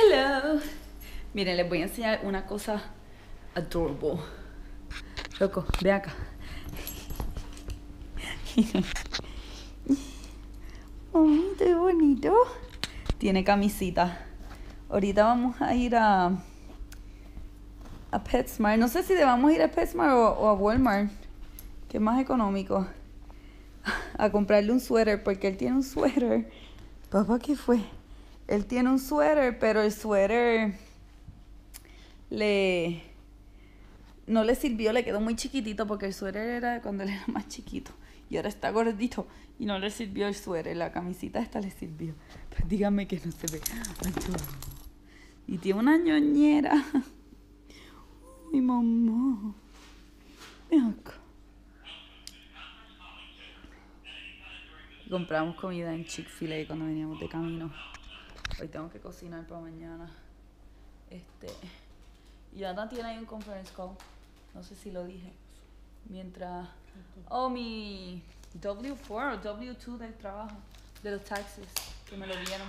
Hello. Miren, les voy a enseñar una cosa adorable. Loco, ve acá. Bonito y bonito. Tiene camisita. Ahorita vamos a ir a a PetSmart. No sé si debamos ir a PetSmart o, o a Walmart, que es más económico, a comprarle un suéter, porque él tiene un suéter. Papá, ¿qué fue? Él tiene un suéter, pero el suéter le no le sirvió, le quedó muy chiquitito porque el suéter era cuando él era más chiquito y ahora está gordito y no le sirvió el suéter, la camisita esta le sirvió. Pues dígame que no se ve. Y tiene una ñoñera. Mi mamá. Compramos comida en Chick-fil-A cuando veníamos de camino. Hoy tengo que cocinar para mañana. Este. Y Ana tiene ahí un conference call. No sé si lo dije. Mientras. Oh, mi W4 o W2 del trabajo. De los taxes. Que me lo dieron.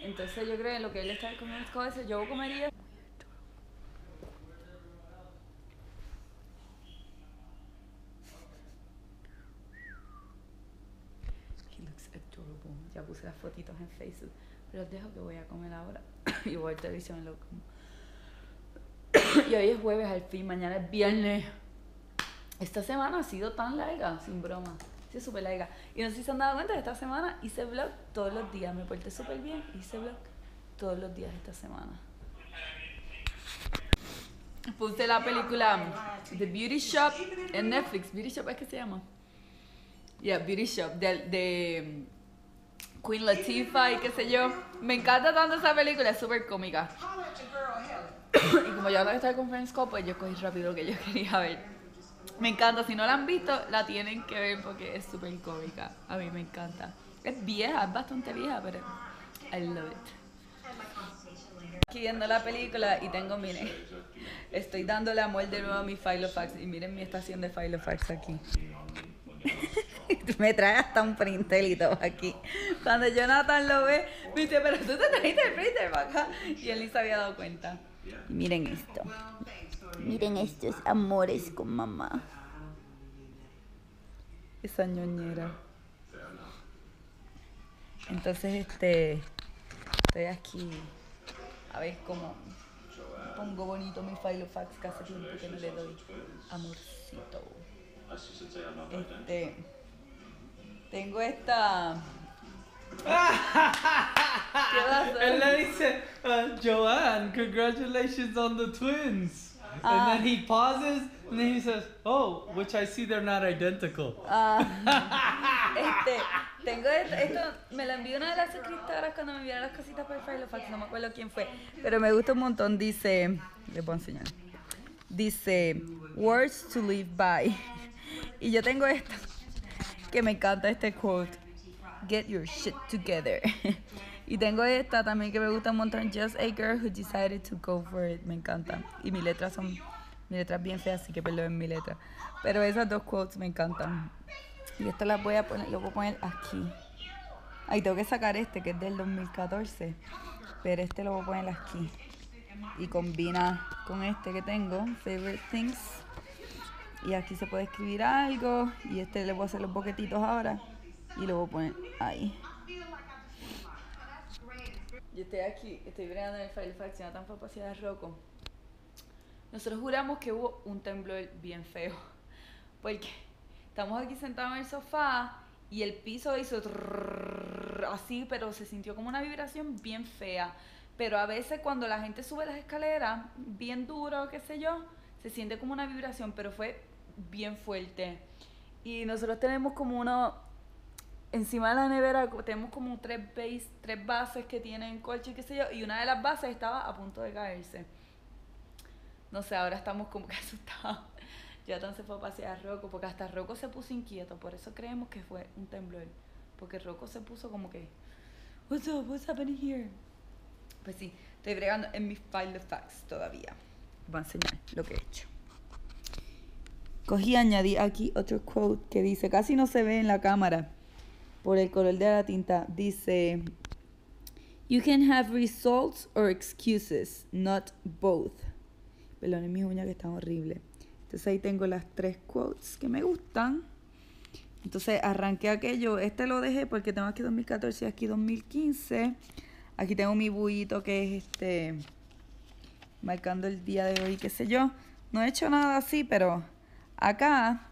Entonces yo creo que lo que él está comiendo es cosas. Yo comería. He looks adorable. Ya puse las fotitos en Facebook. Pero os dejo que voy a comer ahora. y voy a televisión y lo como. y hoy es jueves al fin, mañana es viernes. Esta semana ha sido tan larga, sin broma. Sido súper larga. Y no sé si se han dado cuenta, esta semana hice vlog todos los días. Me porté súper bien, hice vlog todos los días esta semana. Puse la película The Beauty Shop en Netflix. Beauty Shop es que se llama. Yeah, Beauty Shop. De, de Queen Latifah y qué sé yo. Me encanta tanto esa película, es súper cómica. y como yo no estaba en conference call, pues yo cogí rápido lo que yo quería ver. Me encanta, si no la han visto, la tienen que ver porque es súper cómica. A mí me encanta. Es vieja, es bastante vieja, pero I love it. Aquí viendo la película y tengo, miren, estoy dándole amor de nuevo a mi Filofax y miren mi estación de Filofax aquí. me trae hasta un printer y todo aquí. Cuando Jonathan lo ve, me dice, pero tú te trajiste el printer para acá. Y él ni se había dado cuenta. Miren esto. Miren estos amores con mamá. Esa ñoñera. Entonces, este. Estoy aquí. A ver cómo pongo bonito mi Filofax hace tiempo que no le doy amorcito. Este. Tengo esta. ¿Qué a hacer? Then he said, uh, Joanne, congratulations on the twins. Ah. And then he pauses, and then he says, Oh, which I see they're not identical. Ah, este, tengo esto, esto, me lo envió una de las suscriptoras cuando me enviaron las cositas por Filofax, no me acuerdo quién fue, pero me gusta un montón, dice, les puedo enseñar, dice, words to live by, y yo tengo esta, que me encanta este quote, get your shit together, y tengo esta también que me gusta un montón, just a girl who decided to go for it, me encanta, y mis letras son, mi letra es bien fea, así que perdón mi letra, pero esas dos quotes me encantan. Y esto las voy a poner, lo voy a poner aquí. Ahí tengo que sacar este que es del 2014. Pero este lo voy a poner aquí. Y combina con este que tengo, Favorite Things. Y aquí se puede escribir algo. Y este le voy a hacer los boquetitos ahora. Y lo voy a poner ahí. Yo estoy aquí, estoy bregando en el Firefox, tan fue para Ciudad Rocco. Nosotros juramos que hubo un temblor bien feo. Porque estamos aquí sentados en el sofá y el piso hizo trrrr, así, pero se sintió como una vibración bien fea. Pero a veces cuando la gente sube las escaleras, bien duro, qué sé yo, se siente como una vibración, pero fue bien fuerte. Y nosotros tenemos como uno, encima de la nevera tenemos como tres, base, tres bases que tienen colche, qué sé yo, y una de las bases estaba a punto de caerse. No sé, ahora estamos como que asustados. Jonathan se fue a pasear a Rocco, porque hasta Rocco se puso inquieto, por eso creemos que fue un temblor. Porque Rocco se puso como que, What's up? What's happening here? Pues sí, estoy bregando en mi file de facts todavía. Voy a enseñar lo que he hecho. Cogí y añadí aquí otro quote que dice, casi no se ve en la cámara por el color de la tinta. Dice, You can have results or excuses, not both. Perdón, mis uñas que están horribles. Entonces ahí tengo las tres quotes que me gustan. Entonces arranqué aquello. Este lo dejé porque tengo aquí 2014 y aquí 2015. Aquí tengo mi buito que es este. Marcando el día de hoy, qué sé yo. No he hecho nada así, pero acá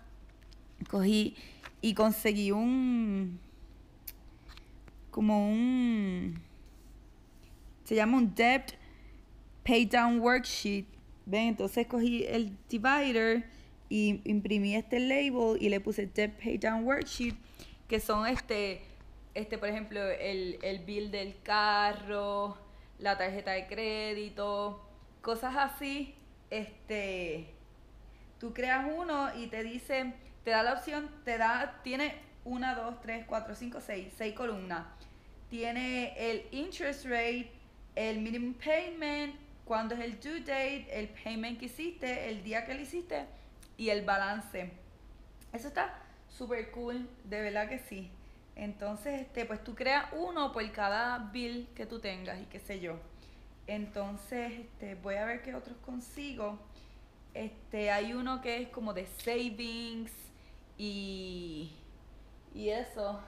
cogí y conseguí un. Como un. Se llama un Debt Pay Down Worksheet. ¿Ven? Entonces cogí el divider y imprimí este label y le puse Debt Pay Down Worksheet, que son este, este por ejemplo, el, el bill del carro, la tarjeta de crédito, cosas así. Este, tú creas uno y te dice, te da la opción, te da, tiene una, dos, tres, cuatro, cinco, seis, seis columnas. Tiene el interest rate, el minimum payment, cuándo es el due date, el payment que hiciste, el día que lo hiciste y el balance. Eso está súper cool, de verdad que sí. Entonces, este, pues tú creas uno por cada bill que tú tengas y qué sé yo. Entonces, este, voy a ver qué otros consigo. Este, hay uno que es como de savings y, y eso.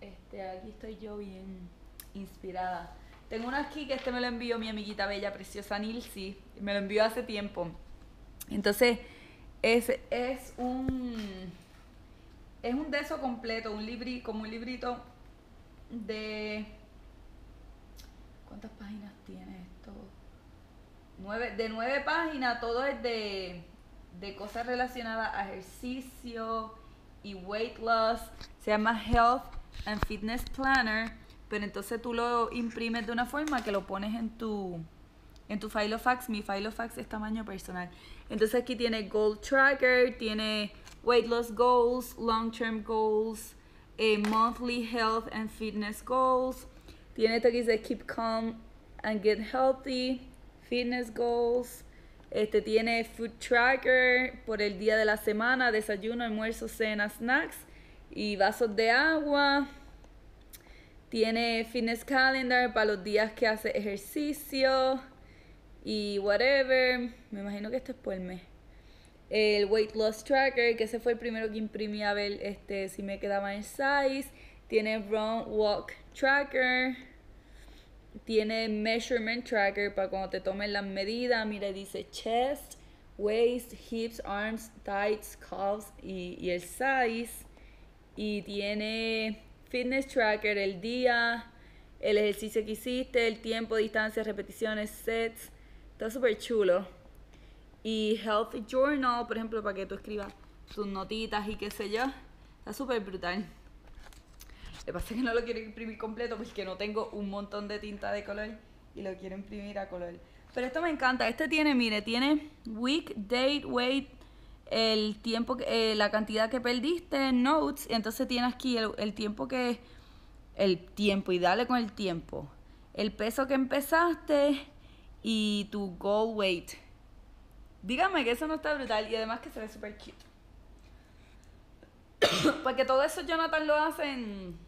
Este, aquí estoy yo bien inspirada. Tengo uno aquí que este me lo envió mi amiguita bella, preciosa Nilsi. Me lo envió hace tiempo. Entonces, es, es un. Es un de eso completo, un libri, como un librito de. ¿Cuántas páginas tiene esto? Nueve, de nueve páginas, todo es de, de cosas relacionadas a ejercicio y weight loss. Se llama Health and Fitness Planner pero entonces tú lo imprimes de una forma que lo pones en tu en tu file of fax. Mi file of fax es tamaño personal. Entonces aquí tiene Goal Tracker, tiene Weight Loss Goals, Long Term Goals, eh, Monthly Health and Fitness Goals. Tiene esto que dice Keep Calm and Get Healthy, Fitness Goals. Este tiene Food Tracker por el día de la semana, desayuno, almuerzo, cena, snacks y vasos de agua. Tiene fitness calendar para los días que hace ejercicio y whatever. Me imagino que esto es por el mes. El weight loss tracker, que ese fue el primero que imprimí a ver este, si me quedaba en size. Tiene run walk tracker. Tiene measurement tracker para cuando te tomen las medidas. Mira, dice chest, waist, hips, arms, thighs, calves y, y el size. Y tiene fitness tracker, el día, el ejercicio que hiciste, el tiempo, distancia, repeticiones, sets. Está súper chulo. Y Health Journal, por ejemplo, para que tú escribas tus notitas y qué sé yo. Está súper brutal. Lo que pasa es que no lo quiero imprimir completo porque no tengo un montón de tinta de color y lo quiero imprimir a color. Pero esto me encanta. Este tiene, mire, tiene week, date, weight, el tiempo, eh, la cantidad que perdiste, notes, y entonces tienes aquí el, tiempo que, el tiempo, y dale con el tiempo, el peso que empezaste y tu goal weight. Dígame que eso no está brutal y además que se ve súper cute. Porque todo eso Jonathan lo hace en,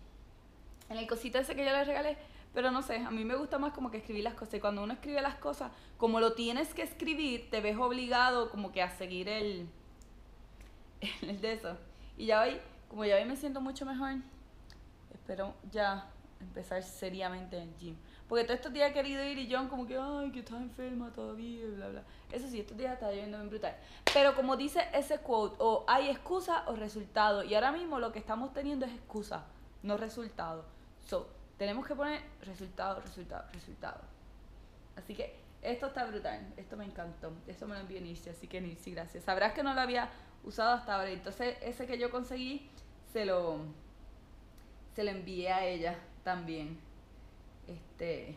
en el cosito ese que yo le regalé. Pero no sé, a mí me gusta más como que escribir las cosas. Y cuando uno escribe las cosas, como lo tienes que escribir, te ves obligado como que a seguir el, el de eso. Y ya hoy, como ya hoy me siento mucho mejor, espero ya empezar seriamente en el gym. Porque todos estos días he querido ir y John como que, ay, que estás enferma todavía, bla, bla. Eso sí, estos días está yendo bien brutal. Pero como dice ese quote, o hay excusa o resultado. Y ahora mismo lo que estamos teniendo es excusa, no resultado. So, tenemos que poner resultado, resultado, resultado. Así que esto está brutal, esto me encantó. Esto me lo envió Nisi, así que Nisi, gracias. Sabrás que no lo había usado hasta ahora. Entonces, ese que yo conseguí, se lo, se lo envié a ella también. Este.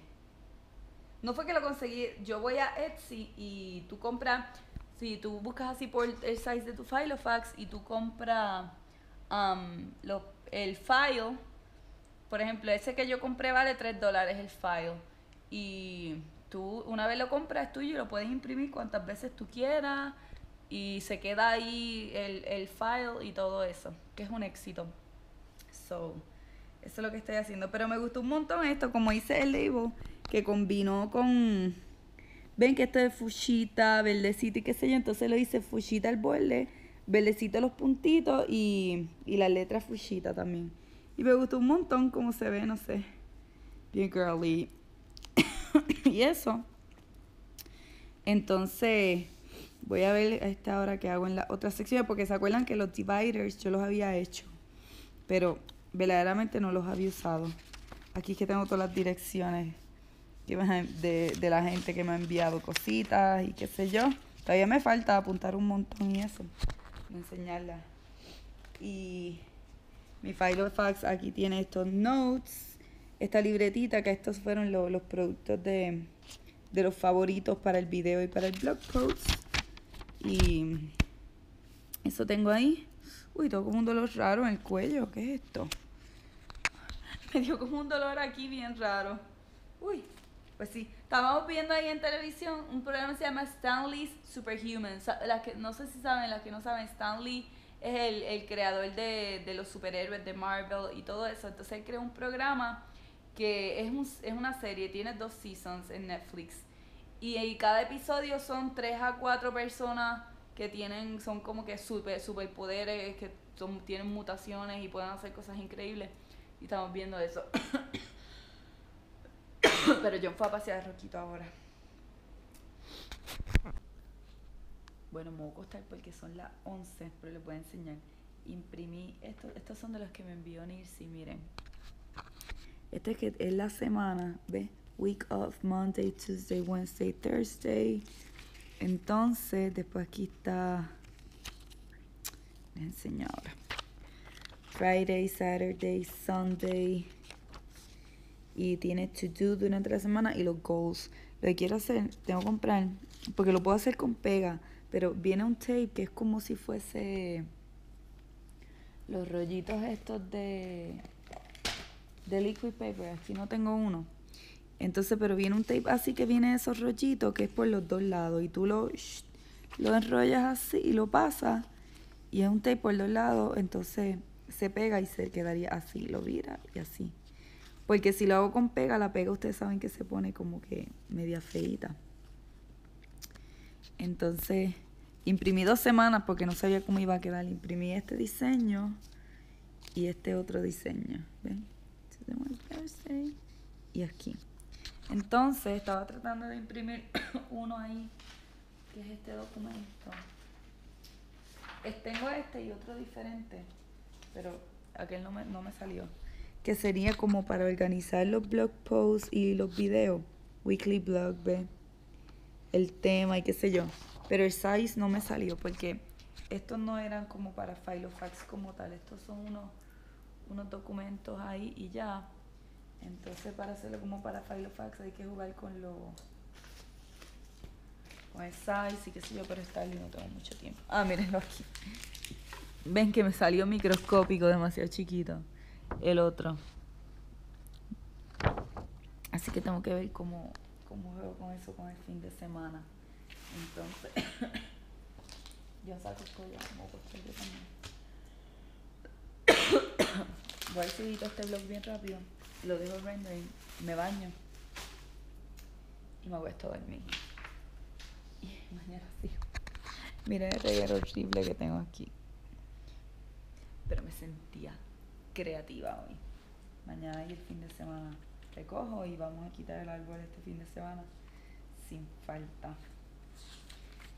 No fue que lo conseguí, yo voy a Etsy y tú compras, si tú buscas así por el size de tu file o fax y tú compras um, el file, por ejemplo, ese que yo compré vale 3 dólares el file. Y tú una vez lo compras tuyo y lo puedes imprimir cuantas veces tú quieras y se queda ahí el, el file y todo eso, que es un éxito. So, Eso es lo que estoy haciendo. Pero me gustó un montón esto, como hice el label, que combinó con... Ven que esto es fuchita, verdecito y qué sé yo. Entonces lo hice fuchita al borde, verdecito los puntitos y, y la letra fuchita también. Y me gustó un montón cómo se ve, no sé. Bien girly. y eso. Entonces, voy a ver a esta hora que hago en la otra sección, porque se acuerdan que los dividers yo los había hecho, pero verdaderamente no los había usado. Aquí es que tengo todas las direcciones de, de la gente que me ha enviado cositas y qué sé yo. Todavía me falta apuntar un montón y eso, enseñarlas. Y mi file of facts aquí tiene estos notes, esta libretita, que estos fueron lo- los productos de, de los favoritos para el video y para el blog post. Y eso tengo ahí. Uy, tengo como un dolor raro en el cuello. ¿Qué es esto? Me dio como un dolor aquí bien raro. Uy, pues sí. Estábamos viendo ahí en televisión un programa que se llama Stanley's Superhuman. Las que, no sé si saben, las que no saben, Stanley es el, el creador de, de los superhéroes de Marvel y todo eso. Entonces él creó un programa que es, un- es una serie, tiene dos seasons en Netflix. Y, y cada episodio son tres a cuatro personas que tienen, son como que super, superpoderes, que son, tienen mutaciones y pueden hacer cosas increíbles. Y estamos viendo eso. Pero John fue a pasear a Roquito ahora. Bueno, me voy a acostar porque son las 11, pero les voy a enseñar. Imprimí, estos, estos son de los que me envió Nirsi, miren. Este es que es la semana, ¿ves? Week of Monday, Tuesday, Wednesday, Thursday. Entonces, después aquí está. Les enseño ahora. Friday, Saturday, Sunday. Y tiene to do durante la semana y los goals. Lo que quiero hacer, tengo que comprar, porque lo puedo hacer con pega, pero viene un tape que es como si fuese los rollitos estos de de liquid paper, aquí no tengo uno. Entonces, pero viene un tape así que viene esos rollitos que es por los dos lados y tú lo, lo enrollas así y lo pasas y es un tape por los lados, entonces se pega y se quedaría así, lo vira y así. Porque si lo hago con pega, la pega ustedes saben que se pone como que media feita. Entonces, imprimí dos semanas porque no sabía cómo iba a quedar. Imprimí este diseño y este otro diseño. ¿Ven? Y aquí. Entonces, estaba tratando de imprimir uno ahí, que es este documento. Tengo este y otro diferente, pero aquel no me, no me salió. Que sería como para organizar los blog posts y los videos. Weekly blog, ¿ven? El tema y qué sé yo. Pero el size no me salió porque estos no eran como para file of facts como tal. Estos son unos, unos documentos ahí y ya. Entonces para hacerlo como para file of facts hay que jugar con lo con el size y qué sé yo, pero está no tengo mucho tiempo. Ah, mírenlo aquí. Ven que me salió microscópico, demasiado chiquito. El otro. Así que tengo que ver cómo, cómo juego con eso con el fin de semana. Entonces, yo saco el collar, acostar yo también. Voy a edito este vlog bien rápido. Lo dejo rendering, me baño y me acuesto a dormir. Y mañana sí. Miren el reguero horrible que tengo aquí. Pero me sentía creativa hoy. Mañana y el fin de semana recojo y vamos a quitar el árbol este fin de semana sin falta.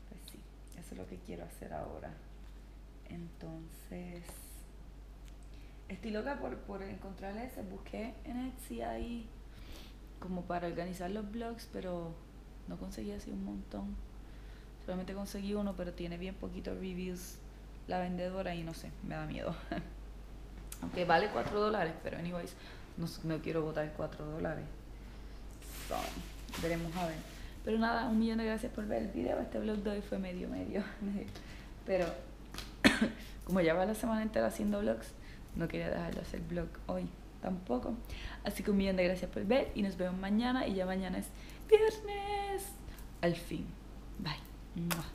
Pues sí, eso es lo que quiero hacer ahora. Entonces, estoy loca por, por encontrar ese. Busqué en Etsy ahí como para organizar los blogs, pero no conseguí así un montón. Solamente conseguí uno, pero tiene bien poquitos reviews la vendedora y no sé, me da miedo. Aunque vale 4 dólares, pero anyways, no, no quiero botar 4 dólares. So, veremos a ver. Pero nada, un millón de gracias por ver el video. Este vlog de hoy fue medio, medio. Pero como ya va la semana entera haciendo vlogs, no quería dejar de hacer vlog hoy tampoco. Así que un millón de gracias por ver y nos vemos mañana. Y ya mañana es viernes. Al fin. Bye.